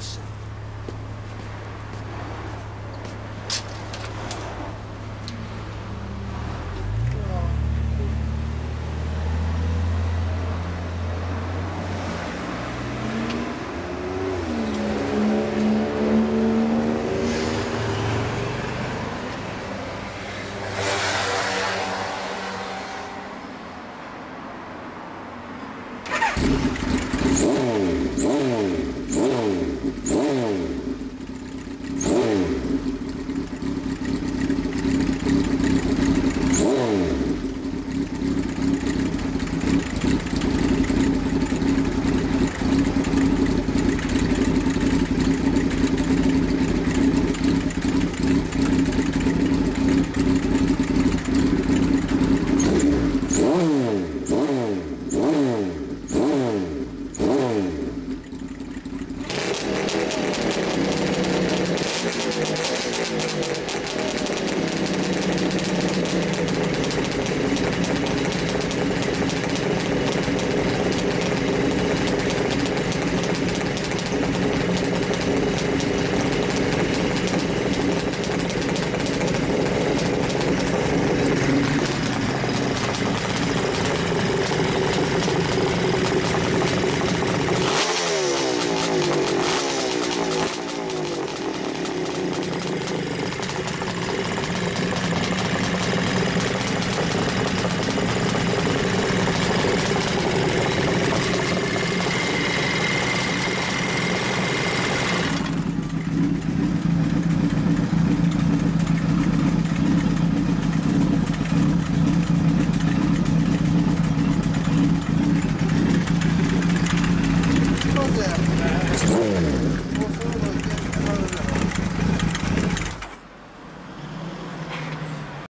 discussão. Vroom, vroom.